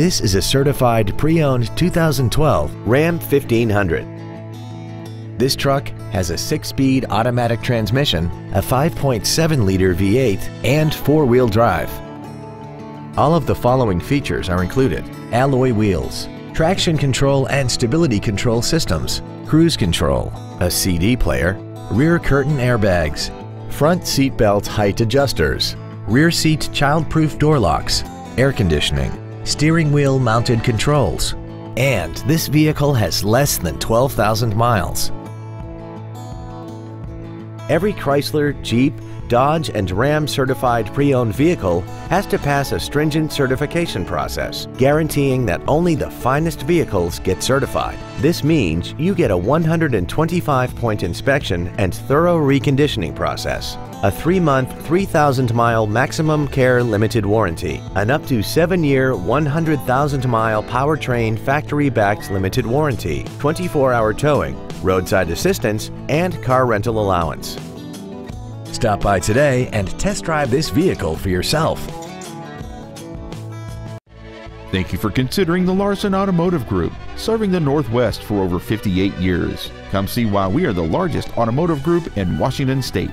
This is a certified pre-owned 2012 Ram 1500. This truck has a six-speed automatic transmission, a 5.7-liter V8, and four-wheel drive. All of the following features are included. Alloy wheels, traction control and stability control systems, cruise control, a CD player, rear curtain airbags, front seat belt height adjusters, rear seat child-proof door locks, air conditioning, steering wheel mounted controls, and this vehicle has less than 12,000 miles. Every Chrysler, Jeep, Dodge, and Ram certified pre-owned vehicle has to pass a stringent certification process, guaranteeing that only the finest vehicles get certified. This means you get a 125-point inspection and thorough reconditioning process, a 3-month, 3,000-mile maximum care limited warranty, an up to 7-year, 100,000-mile powertrain factory-backed limited warranty, 24-hour towing, roadside assistance, and car rental allowance. Stop by today and test drive this vehicle for yourself. Thank you for considering the Larson Automotive Group, serving the Northwest for over 58 years. Come see why we are the largest automotive group in Washington State.